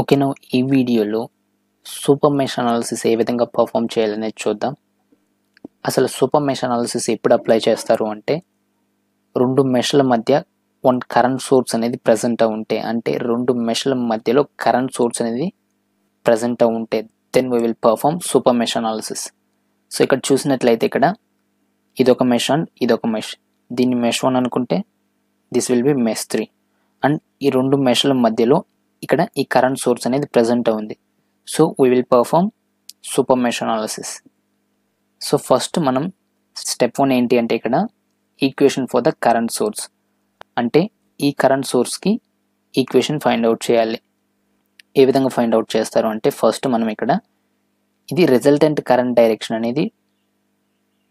ఓకేనా ఈ వీడియోలో సూపర్ మెష్ అనాలిసిస్ ఏ విధంగా పర్ఫామ్ చేయాలనేది చూద్దాం. అసలు సూపర్ మెష్ అనాలిసిస్ ఎప్పుడు అప్లై చేస్తారు అంటే రెండు మెష్ల మధ్య వన్ కరెంట్ సోర్స్ అనేది ప్రజెంట్ ఉంటే అంటే రెండు మెష్ల మధ్యలో కరెంట్ సోర్స్ అనేది ప్రజెంట్ ఉంటే then we will perform super mesh analysis. So ఇక్కడ చూసినట్లయితే ఇక్కడ ఇదొక మెష్ అండ్ ఇదొక మెష్. దీన్ని మెష్ వన్ అనుకుంటే this will be mesh three and ఈ రెండు మెష్ల మధ్యలో ఇక్కడ ఈ కరెంట్ సోర్స్ అనేది ప్రజెంట్ ఉంది so we will perform super mesh analysis so first మనం స్టెప్ వన్ ఏంటి అంటే ఇక్కడ equation for the current source అంటే ఈ కరెంట్ సోర్స్కి ఈక్వేషన్ ఫైండ్ అవుట్ చేయాలి. ఏ విధంగా ఫైండ్ అవుట్ చేస్తారు అంటే ఫస్ట్ మనం ఇక్కడ ఇది రిజల్టెంట్ కరెంట్ డైరెక్షన్ అనేది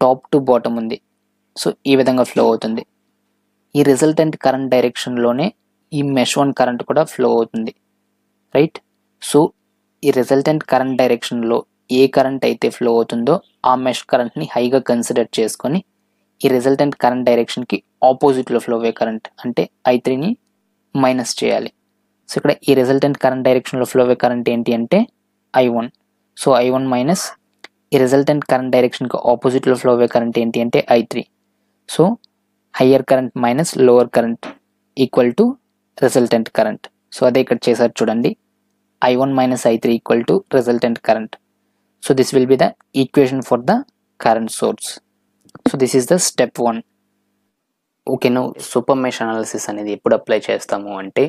టాప్ టు బాటమ్ ఉంది. సో ఈ విధంగా ఫ్లో అవుతుంది. ఈ రిజల్టెంట్ కరెంట్ డైరెక్షన్లోనే ఈ మెష్ వన్ కరెంట్ కూడా ఫ్లో అవుతుంది. రైట్ సో ఈ రిజల్టెంట్ కరెంట్ డైరెక్షన్లో ఏ కరెంట్ అయితే ఫ్లో అవుతుందో ఆ మెష్ కరెంట్ని హైగా కన్సిడర్ చేసుకొని ఈ రిజల్టెంట్ కరెంట్ డైరెక్షన్కి ఆపోజిట్లో ఫ్లో అయ్యే కరెంట్ అంటే ఐ త్రీని మైనస్ చేయాలి. సో ఇక్కడ ఈ రిజల్టెంట్ కరెంట్ డైరెక్షన్లో ఫ్లో అయ్యే కరెంట్ ఏంటి అంటే I one so I one minus ఈ రిజల్టెంట్ కరెంట్ డైరెక్షన్కి ఆపోజిట్లో ఫ్లో అయ్యే కరెంట్ ఏంటి అంటే I three so higher current minus lower current equal to resultant current so అదే ఇక్కడ చేశారు చూడండి. I one minus I three equal to resultant current so this will be the equation for the current source so this is the step one ఓకేను super mesh analysis అనేది ఎప్పుడు apply చేస్తాము అంటే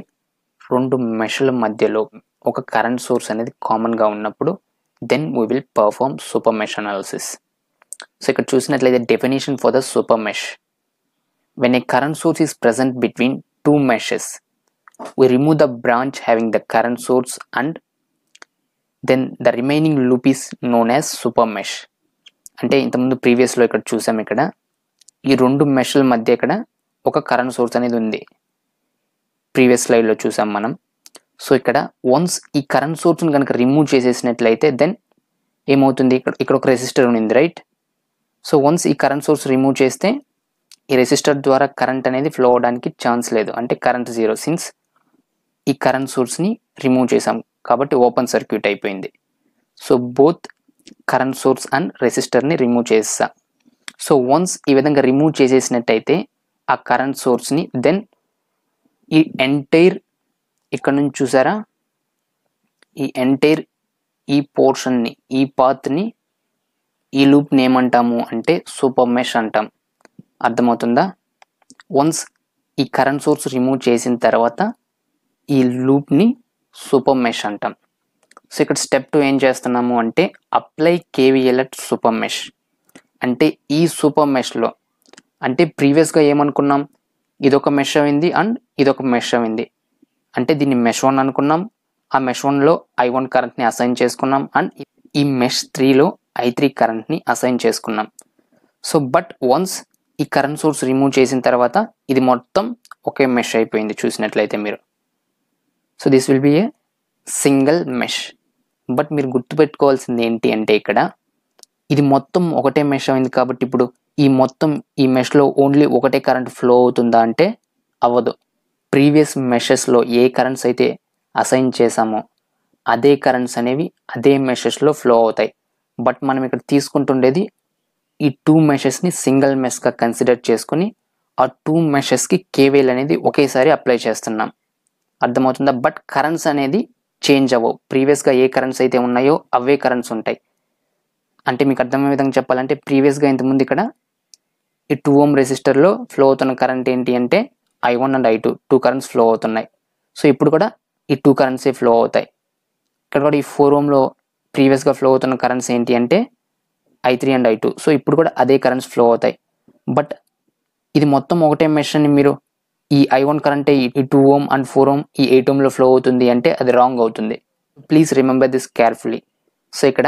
రెండు మెషల మధ్యలో ఒక కరెంట్ సోర్స్ అనేది కామన్గా ఉన్నప్పుడు then we will perform super mesh analysis so ఇక్కడ చూసినట్లయితే definition for the super mesh when a current source is present between two meshes we remove the branch having the current source and then the remaining loop is known as super mesh. అంటే ఇంతకుముందు ప్రీవియస్లో ఇక్కడ చూసాం ఇక్కడ ఈ రెండు మెష్ల మధ్య ఇక్కడ ఒక కరెంట్ సోర్స్ అనేది ఉంది. ప్రీవియస్ స్లైడ్లో చూసాం మనం. సో ఇక్కడ వన్స్ ఈ కరెంట్ సోర్స్ని కనుక రిమూవ్ చేసేసినట్లయితే దెన్ ఏమవుతుంది? ఇక్కడ ఇక్కడ ఒక రెసిస్టర్ ఉంది రైట్ సో వన్స్ ఈ కరెంట్ సోర్స్ రిమూవ్ చేస్తే ఈ రెసిస్టర్ ద్వారా కరెంట్ అనేది ఫ్లో అవడానికి ఛాన్స్ లేదు. అంటే కరెంట్ జీరో సిన్స్ ఈ కరెంట్ సోర్స్ని రిమూవ్ చేసాం కాబట్టి ఓపెన్ సర్క్యూట్ అయిపోయింది. So both current source and రెసిస్టర్ని remove చేస్తా. సో వన్స్ ఈ విధంగా రిమూవ్ చేసేసినట్టయితే ఆ కరెంట్ సోర్స్ని దెన్ ఈ ఎంటైర్ ఇక్కడ నుంచి చూసారా? ఈ ఎంటైర్ ఈ పోర్షన్ని ఈ పాత్ని ఈ లూప్ని ఏమంటాము అంటే సూపర్ మెష్ అంటాం. అర్థమవుతుందా? వన్స్ ఈ కరెంట్ సోర్స్ రిమూవ్ చేసిన తర్వాత ఈ లూప్ని సూపర్ మెష్ అంటాం. సో ఇక్కడ స్టెప్ టూ ఏం చేస్తున్నాము అంటే apply KVL at super mesh. అంటే ఈ సూపర్ మెష్లో అంటే ప్రీవియస్గా ఏమనుకున్నాం? ఇదొక మెష్ అయింది అండ్ ఇదొక మెష్ అయింది. అంటే దీన్ని మెష్ వన్ అనుకున్నాం. ఆ మెష్ వన్లో ఐ వన్ కరెంట్ని అసైన్ చేసుకున్నాం అండ్ ఈ మెష్ త్రీలో ఐ త్రీ కరెంట్ని అసైన్ చేసుకున్నాం. సో బట్ వన్స్ ఈ కరెంట్ సోర్స్ రిమూవ్ చేసిన తర్వాత ఇది మొత్తం ఒకే మెష్ అయిపోయింది చూసినట్లయితే మీరు. So this will B a single mesh but మీరు గుర్తుపెట్టుకోవాల్సింది ఏంటి అంటే ఇక్కడ ఇది మొత్తం ఒకటే మెష్ అయింది కాబట్టి ఇప్పుడు ఈ మొత్తం ఈ మెష్లో ఓన్లీ ఒకటే కరెంట్ ఫ్లో అవుతుందా అంటే అవ్వదు. ప్రీవియస్ మెషెస్లో ఏ కరెంట్స్ అయితే అసైన్ చేశామో అదే కరెంట్స్ అనేవి అదే మెషెస్లో ఫ్లో అవుతాయి. బట్ మనం ఇక్కడ తీసుకుంటుండేది ఈ టూ మెషెస్ని సింగిల్ మెష్గా కన్సిడర్ చేసుకుని ఆ టూ మెషెస్కి కేవీఎల్ అనేది ఒకేసారి అప్లై చేస్తున్నాం. అర్థమవుతుందా? బట్ కరెంట్స్ అనేది చేంజ్ అవ్వవు. ప్రీవియస్గా ఏ కరెంట్స్ అయితే ఉన్నాయో అవే కరెంట్స్ ఉంటాయి. అంటే మీకు అర్థమయ్యే విధంగా చెప్పాలంటే ప్రీవియస్గా ఇంతకుముందు ఇక్కడ ఈ టూ ఓమ్ రెసిస్టర్లో ఫ్లో అవుతున్న కరెంట్ ఏంటి అంటే I one and I two two currents flow అవుతున్నాయి. సో ఇప్పుడు కూడా ఈ టూ కరెంట్సే ఫ్లో అవుతాయి. ఇక్కడ కూడా ఈ ఫోర్ ఓమ్లో ప్రీవియస్గా ఫ్లో అవుతున్న కరెంట్స్ ఏంటి అంటే I three and I two so ఇప్పుడు కూడా అదే కరెంట్స్ ఫ్లో అవుతాయి. బట్ ఇది మొత్తం ఒకటే మెషిన్ని మీరు ఈ ఐ వన్ కరెంటే ఈ two ohm and four ohm ఈ ఎయిట్ ఓమ్లో ఫ్లో అవుతుంది అంటే అది రాంగ్ అవుతుంది. Please remember this carefully so ఇక్కడ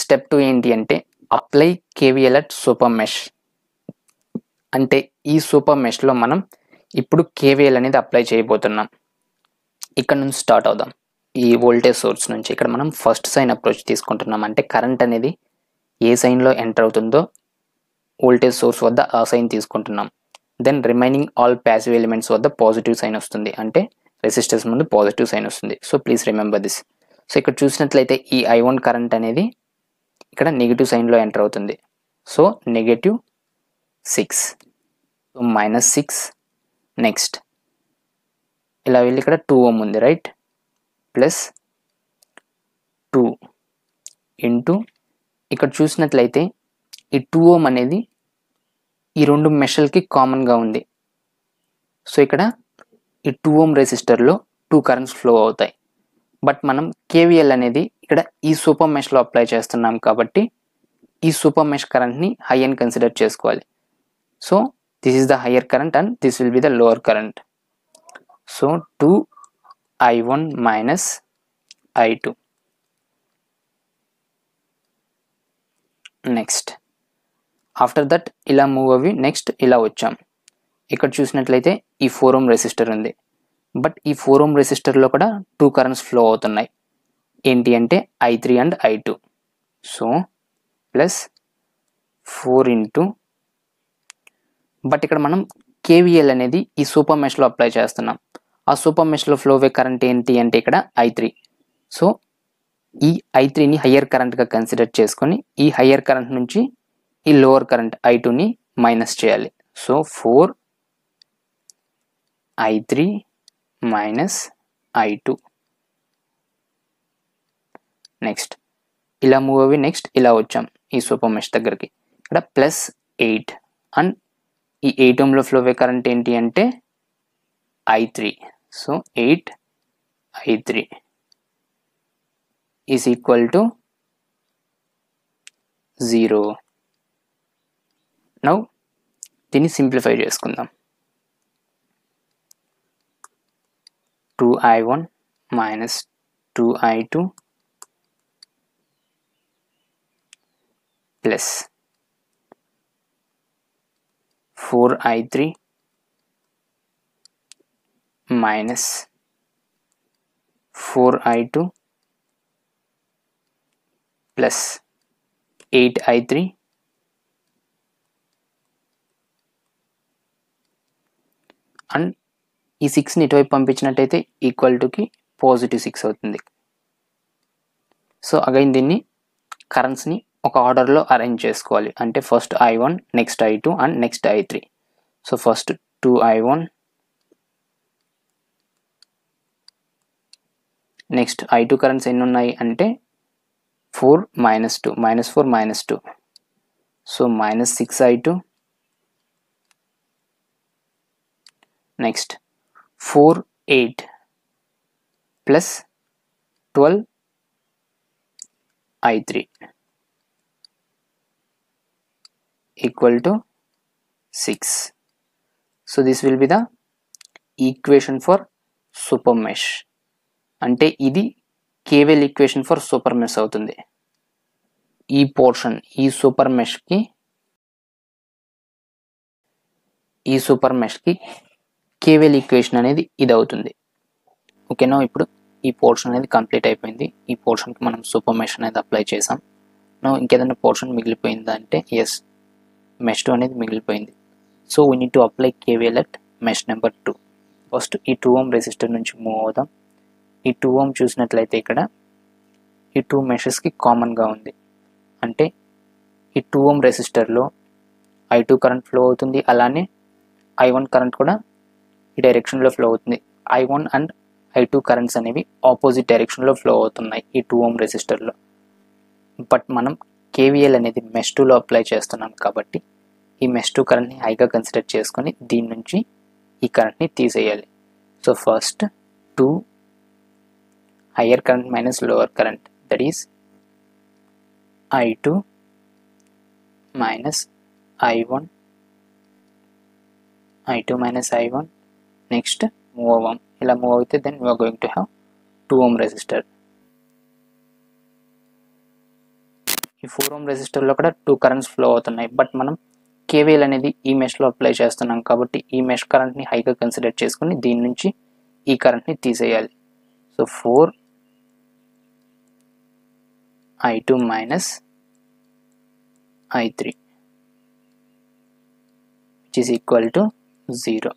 స్టెప్ టూ ఏంటి అంటే apply KVL at super mesh అంటే ఈ సూపర్ మెష్లో మనం ఇప్పుడు కేవీఎల్ అనేది అప్లై చేయబోతున్నాం. ఇక్కడ నుంచి స్టార్ట్ అవుదాం. ఈ వోల్టేజ్ సోర్స్ నుంచి ఇక్కడ మనం ఫస్ట్ సైన్ అప్రోచ్ తీసుకుంటున్నాం. అంటే కరెంట్ అనేది ఏ సైన్లో ఎంటర్ అవుతుందో వోల్టేజ్ సోర్స్ వద్ద ఆ సైన్ తీసుకుంటున్నాం. Then remaining all passive elements వద్ద పాజిటివ్ సైన్ వస్తుంది. అంటే రెసిస్టర్స్ ముందు పాజిటివ్ సైన్ వస్తుంది. So please remember this so ఇక్కడ చూసినట్లయితే ఈ ఐ వన్ కరెంట్ అనేది ఇక్కడ నెగిటివ్ సైన్లో ఎంటర్ అవుతుంది. So negative six so minus six next ఇలా వెళ్ళి ఇక్కడ టూ ఓమ్ ఉంది రైట్ ప్లస్ టూ ఇంటూ ఇక్కడ చూసినట్లయితే ఈ టూ ఓమ్ అనేది ఈ రెండు మెషల్కి కామన్గా ఉంది. సో ఇక్కడ ఈ టూ ఓమ్ రెసిస్టర్లో టూ కరెంట్స్ ఫ్లో అవుతాయి. బట్ మనం కేవీఎల్ అనేది ఇక్కడ ఈ సూపర్ మెష్లో అప్లై చేస్తున్నాం కాబట్టి ఈ సూపర్ మెష్ కరెంట్ని హై అని కన్సిడర్ చేసుకోవాలి. So this is the higher current and this will be the lower current. So two I one minus I two. Next. After that ఇలా మూవ్ అవి. నెక్స్ట్ ఇలా వచ్చాం. ఇక్కడ చూసినట్లయితే ఈ ఫోర్ రెసిస్టర్ ఉంది. బట్ ఈ ఫోర్ రెసిస్టర్లో కూడా టూ కరెంట్స్ ఫ్లో అవుతున్నాయి. ఏంటి అంటే I three and I two so plus four into but ఇక్కడ మనం కేవీఎల్ అనేది ఈ సూపర్ మెష్లో అప్లై చేస్తున్నాం. ఆ సూపర్ మెష్లో ఫ్లోవే కరెంట్ ఏంటి అంటే ఇక్కడ ఐ త్రీ సో ఈ ఐ త్రీని హయ్యర్ కరెంట్గా కన్సిడర్ చేసుకొని ఈ హయ్యర్ కరెంట్ నుంచి ఈ లోవర్ కరెంట్ ఐ టూని మైనస్ చేయాలి. So four I three minus I two next ఇలా మూవ్ అవి నెక్స్ట్ ఇలా వచ్చాం ఈ సూపర్ మెష్ దగ్గరికి. ఇక్కడ ప్లస్ ఎయిట్ అండ్ ఈ ఎయిట్ ఓమ్లో ఫ్లోవే కరెంట్ ఏంటి అంటే I three so eight I three is equal to zero now దీన్ని సింప్లిఫై చేసుకుందాం. Two I one minus two I two plus four I three minus four I two plus eight I three and ఈ సిక్స్ని ఇటువైపు పంపించినట్టయితే equal టుకి positive six అవుతుంది. So again దీన్ని కరెంట్స్ని ఒక ఆర్డర్లో అరేంజ్ చేసుకోవాలి. అంటే first I one next I two and next I three so first two I one next I two currents ఎన్ని ఉన్నాయి అంటే four minus two minus four minus two so minus six I two next four eight plus twelve I three equal to six. So this will be the equation for super mesh అంటే ఇది KVL equation for super mesh అవుతుంది. ఈ portion ఈ super మెష్కి ఈ super మెష్కి కేవెల్ equation అనేది ఇది అవుతుంది ఓకేనా ఇప్పుడు ఈ పోర్షన్ అనేది కంప్లీట్ అయిపోయింది. ఈ పోర్షన్కి మనం సూపర్ మెష్ అనేది అప్లై చేసాం. నో? ఇంకేదైనా పోర్షన్ మిగిలిపోయిందా అంటే ఎస్ మెష్ టూ అనేది మిగిలిపోయింది. So we need to apply KVL at mesh number two first ఈ టూ ఓమ్ రెసిస్టర్ నుంచి మూవ్ అవుదాం. ఈ టూ ఓమ్ చూసినట్లయితే ఇక్కడ ఈ టూ మెషెస్కి కామన్గా ఉంది. అంటే ఈ టూ ఓమ్ రెసిస్టర్లో ఐ టూ కరెంట్ ఫ్లో అవుతుంది. అలానే ఐ వన్ కరెంట్ కూడా ఈ డైరెక్షన్లో ఫ్లో అవుతుంది. I one and I two currents అనేవి ఆపోజిట్ డైరెక్షన్లో ఫ్లో అవుతున్నాయి ఈ టూ ఓమ్ రెసిస్టర్లో బట్ మనం కేవీఎల్ అనేది మెష్ టూలో అప్లై చేస్తున్నాం కాబట్టి ఈ మెష్ టూ కరెంట్ని హైగా కన్సిడర్ చేసుకొని దీని నుంచి ఈ కరెంట్ని తీసేయాలి. So first two higher current minus lower current that is I two minus I one I two minus I one next move అవ్వం ఇలా మూవ్ అవుతే then we're going to have two ohm resistor ఈ four ohm రెసిస్టర్లో కూడా two currents flow అవుతున్నాయి. But మనం KVL అనేది ఈ మెష్లో apply చేస్తున్నాం కాబట్టి ఈ మెష్ కరెంట్ని హైగా కన్సిడర్ చేసుకుని దీని నుంచి e ఈ కరెంట్ని తీసేయాలి. So four I two minus I three which is equal to zero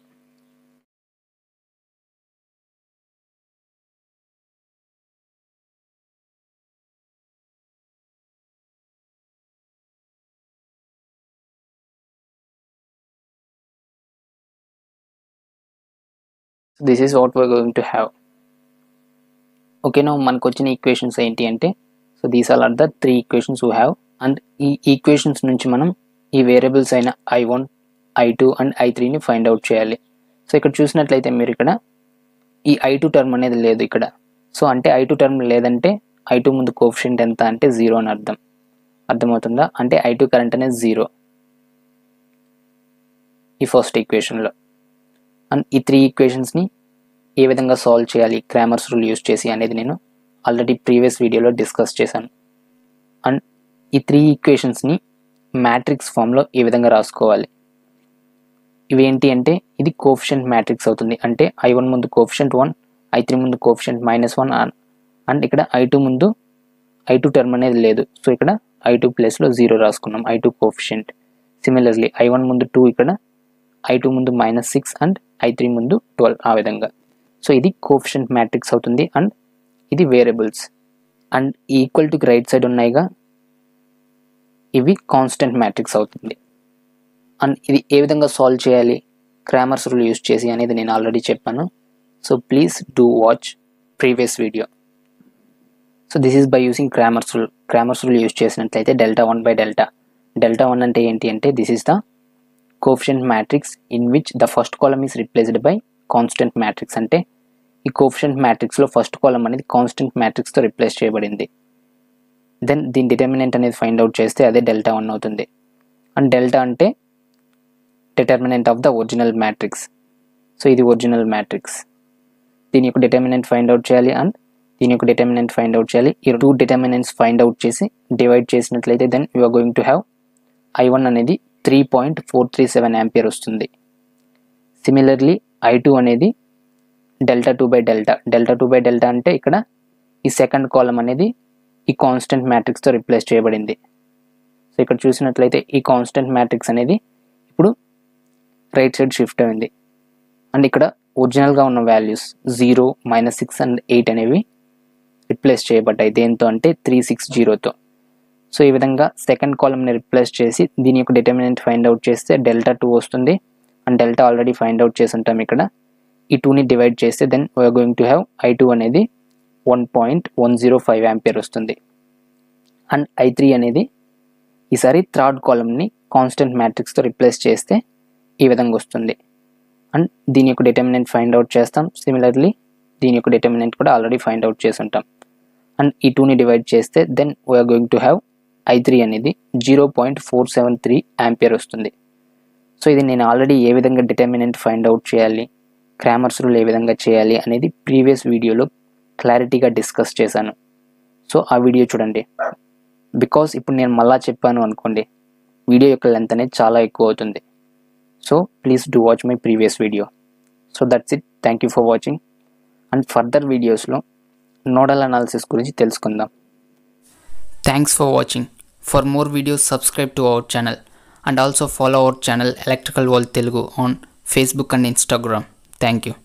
so this is what we're going to have ఓకేనా మనకు వచ్చిన ఈక్వేషన్స్ ఏంటి అంటే so these all are the three equations we have and ఈ equations నుంచి మనం ఈ variables అయిన I one I two and I త్రీని ఫైండ్ అవుట్ చేయాలి. సో ఇక్కడ చూసినట్లయితే మీరు ఇక్కడ ఈ ఐ టూ టర్మ్ అనేది లేదు ఇక్కడ. సో అంటే ఐ టూ టర్మ్ లేదంటే ఐ టూ ముందు కోఫిషియంట్ ఎంత అంటే జీరో అని అర్థం. అర్థమవుతుందా? అంటే ఐ టూ కరెంట్ అనేది జీరో ఈ ఫస్ట్ ఈక్వేషన్లో అండ్ ఈ త్రీ ఈక్వేషన్స్ని ఏ విధంగా సాల్వ్ చేయాలి క్రామర్స్ రూల్ యూస్ చేసి అనేది నేను ఆల్రెడీ ప్రీవియస్ వీడియోలో డిస్కస్ చేశాను. అండ్ ఈ త్రీ ఈక్వేషన్స్ని మ్యాట్రిక్స్ ఫామ్లో ఏ విధంగా రాసుకోవాలి? ఇవి ఏంటి అంటే ఇది కోఫిషియంట్ మ్యాట్రిక్స్ అవుతుంది. అంటే ఐ వన్ ముందు కోఫిషియంట్ వన్ ఐ త్రీ ముందు కోఫిషియంట్ మైనస్ వన్ అండ్ ఇక్కడ ఐ టూ ముందు ఐ టూ టర్మ్ అనేది లేదు. సో ఇక్కడ ఐ టూ ప్లేస్లో జీరో రాసుకున్నాం I two coefficient similarly I one ముందు టూ ఇక్కడ ఐ టూ ముందు minus six and I three ముందు ట్వెల్వ్ ఆ విధంగా. సో ఇది కోఫిషియంట్ మ్యాట్రిక్స్ అవుతుంది అండ్ ఇది variables and equal to right side ఉన్నాయిగా ఇవి కాన్స్టెంట్ మ్యాట్రిక్స్ అవుతుంది. అండ్ ఇది ఏ విధంగా సాల్వ్ చేయాలి? క్రామర్స్ రూల్ యూస్ చేసి అనేది నేను ఆల్రెడీ చెప్పాను. So please do watch previous video so this is by using Cramer's rule Cramer's rule use చేసినట్లయితే delta one by delta delta one అంటే ఏంటి అంటే this is the coefficient matrix in which the first column is replaced by constant matrix అంటే ఈ coefficient మ్యాట్రిక్స్లో first column అనేది constant మ్యాట్రిక్స్తో replace చేయబడింది. దెన్ దీని డిటర్మినెంట్ అనేది ఫైండ్ అవుట్ చేస్తే అదే డెల్టా వన్ అవుతుంది. అండ్ డెల్టా అంటే determinant of the original matrix so ఇది ఒరిజినల్ మ్యాట్రిక్స్ దీని యొక్క డిటర్మినెంట్ ఫైండ్ అవుట్ చేయాలి అండ్ దీని యొక్క డిటర్మినెంట్ ఫైండ్ అవుట్ చేయాలి. ఈ టూ డిటర్మినెంట్స్ ఫైండ్ అవుట్ చేసి డివైడ్ చేసినట్లయితే then you are going to have I one అనేది three point four three seven ampere వస్తుంది. సిమిలర్లీ ఐ టూ అనేది delta two by delta delta two by delta అంటే ఇక్కడ ఈ సెకండ్ కాలం అనేది ఈ కాన్స్టెంట్ మ్యాట్రిక్స్తో రిప్లేస్ చేయబడింది. సో ఇక్కడ చూసినట్లయితే ఈ కాన్స్టెంట్ మ్యాట్రిక్స్ అనేది ఇప్పుడు రైట్ సైడ్ షిఫ్ట్ అయింది. అండ్ ఇక్కడ ఒరిజినల్గా ఉన్న values zero minus six and eight అనేవి రిప్లేస్ చేయబడ్డాయి. దేంతో అంటే త్రీ సిక్స్ జీరోతో సో ఈ విధంగా సెకండ్ కాలమ్ని రిప్లేస్ చేసి దీని యొక్క డిటర్మినెంట్ ఫైండ్ అవుట్ చేస్తే డెల్టా టూ వస్తుంది. And delta already find out చేసి ఉంటాం ఇక్కడ. ఈ టూని డివైడ్ చేస్తే then we're going to have I two అనేది one point one zero five ampere వస్తుంది. అండ్ ఐ త్రీ అనేది ఈసారి థర్డ్ కాలమ్ని కాన్స్టెంట్ మ్యాట్రిక్స్తో రిప్లేస్ చేస్తే ఈ విధంగా వస్తుంది. అండ్ దీని యొక్క డిటర్మినెంట్ ఫైండ్ అవుట్ చేస్తాం. సిమిలర్లీ దీని యొక్క డిటర్మినెంట్ కూడా ఆల్రెడీ ఫైండ్ అవుట్ చేసి ఉంటాం. అండ్ ఈ టూని డివైడ్ చేస్తే then we're going to have I three అనేది zero point four seven three ampere వస్తుంది. సో ఇది నేను ఆల్రెడీ ఏ విధంగా డిటర్మినెంట్ ఫైండ్ అవుట్ చేయాలి క్రామర్స్ రూల్ ఏ విధంగా చేయాలి అనేది ప్రీవియస్ వీడియోలో క్లారిటీగా డిస్కస్ చేశాను. సో ఆ వీడియో చూడండి. బికాస్ ఇప్పుడు నేను మళ్ళా చెప్పాను అనుకోండి వీడియో యొక్క లెంత్ అనేది చాలా ఎక్కువ అవుతుంది. So please do watch my previous video. So that's it. Thank you for watching. And further వీడియోస్లో నోడల్ అనాలిసిస్ గురించి తెలుసుకుందాం. Thanks for watching. For more videos subscribe to our channel and also follow our channel Electrical World Telugu on Facebook and Instagram. Thank you.